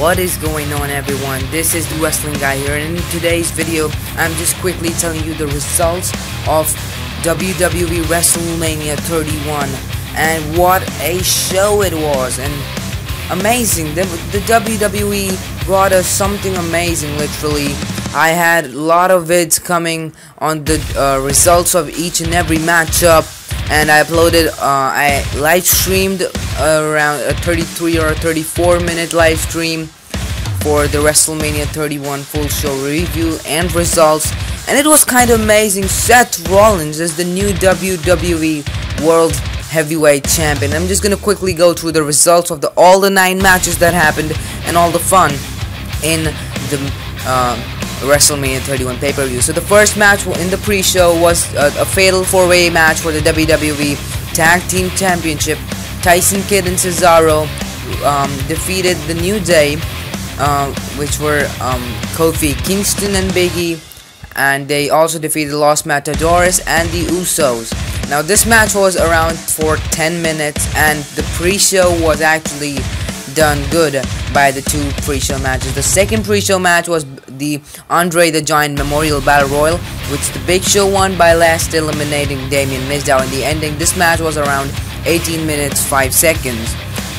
What is going on everyone? This is the Wrestling Guy here and in today's video I'm just quickly telling you the results of WWE WrestleMania 31 and what a show it was and amazing. The, the WWE brought us something amazing literally. I had a lot of vids coming on the uh, results of each and every matchup and I uploaded, uh, I live streamed around a 33 or a 34 minute live stream for the WrestleMania 31 full show review and results. And it was kind of amazing. Seth Rollins is the new WWE World Heavyweight Champion. I'm just gonna quickly go through the results of the all the nine matches that happened and all the fun in the uh, WrestleMania 31 pay-per-view. So the first match in the pre-show was a, a fatal four-way match for the WWE Tag Team Championship. Tyson Kidd and Cesaro um, defeated the New Day, uh, which were um, Kofi Kingston and Biggie, and they also defeated Los Matadores and the Usos. Now this match was around for 10 minutes, and the pre-show was actually done good by the two pre-show matches. The second pre-show match was the Andre the Giant Memorial Battle Royal, which the Big Show won by last eliminating Damien Mizdow in the ending. This match was around 18 minutes 5 seconds.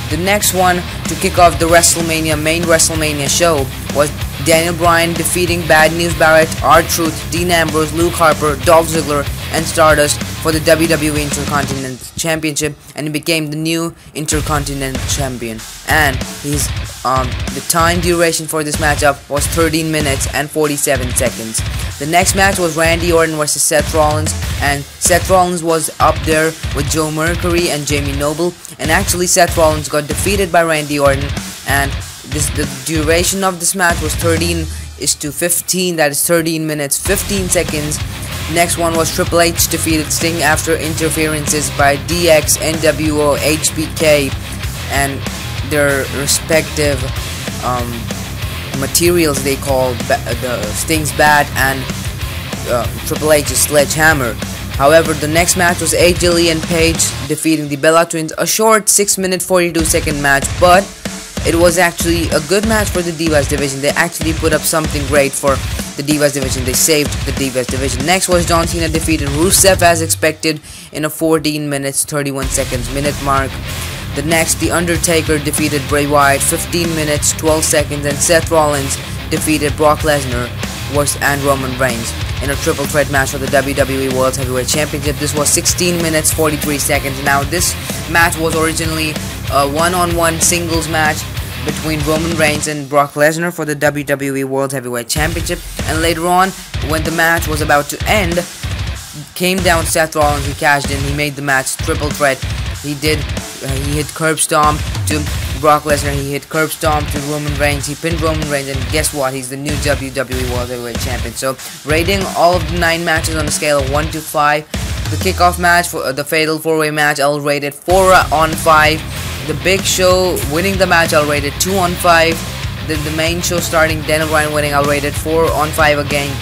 The next one to kick off the WrestleMania main WrestleMania show was Daniel Bryan defeating Bad News Barrett, R-Truth, Dean Ambrose, Luke Harper, Dolph Ziggler, and Stardust for the WWE Intercontinental Championship and he became the new Intercontinental Champion. And his um, the time duration for this matchup was 13 minutes and 47 seconds. The next match was Randy Orton versus Seth Rollins and Seth Rollins was up there with Joe Mercury and Jamie Noble and actually Seth Rollins got defeated by Randy Orton and this the duration of this match was 13 is to 15 that is 13 minutes 15 seconds next one was Triple H defeated Sting after interferences by DX, NWO, HBK and their respective um, materials they call the Sting's bat and uh, Triple H's sledgehammer However, the next match was AJ Lee and Paige defeating the Bella Twins, a short 6 minute 42 second match, but it was actually a good match for the Divas division. They actually put up something great for the Divas division. They saved the Divas division. Next was John Cena defeated Rusev as expected in a 14 minutes 31 seconds minute mark. The next, The Undertaker defeated Bray Wyatt 15 minutes 12 seconds and Seth Rollins defeated Brock Lesnar was and Roman Reigns in a triple threat match for the WWE World Heavyweight Championship. This was 16 minutes 43 seconds. Now this match was originally a one-on-one -on -one singles match between Roman Reigns and Brock Lesnar for the WWE World Heavyweight Championship. And later on, when the match was about to end, came down Seth Rollins, he cashed in, he made the match triple threat. He did, uh, he hit curb stomp to Brock Lesnar, he hit curb stomp to Roman Reigns, he pinned Roman Reigns, and guess what? He's the new WWE World Heavyweight Champion. So, rating all of the nine matches on a scale of 1 to 5. The kickoff match, for uh, the fatal four-way match, I'll rate it 4 on 5 the Big Show winning the match, I'll rate it 2 on 5. The, the main show starting, Daniel Bryan winning, I'll rate it 4 on 5 again.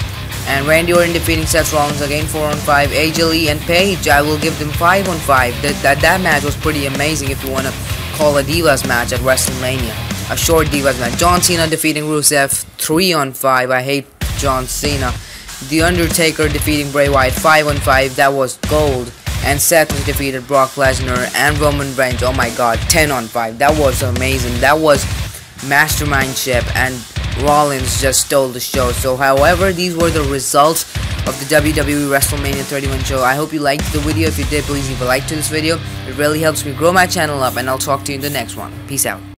And Randy Orton defeating Seth Rollins again 4 on 5. AJ Lee and Paige, I will give them 5 on 5. That, that, that match was pretty amazing if you want to call a Divas match at WrestleMania. A short Divas match. John Cena defeating Rusev 3 on 5. I hate John Cena. The Undertaker defeating Bray Wyatt 5 on 5. That was gold and Seth defeated Brock Lesnar and Roman Reigns. Oh my god, 10 on 5. That was amazing. That was mastermindship and Rollins just stole the show. So however, these were the results of the WWE WrestleMania 31 show. I hope you liked the video. If you did, please leave a like to this video. It really helps me grow my channel up and I'll talk to you in the next one. Peace out.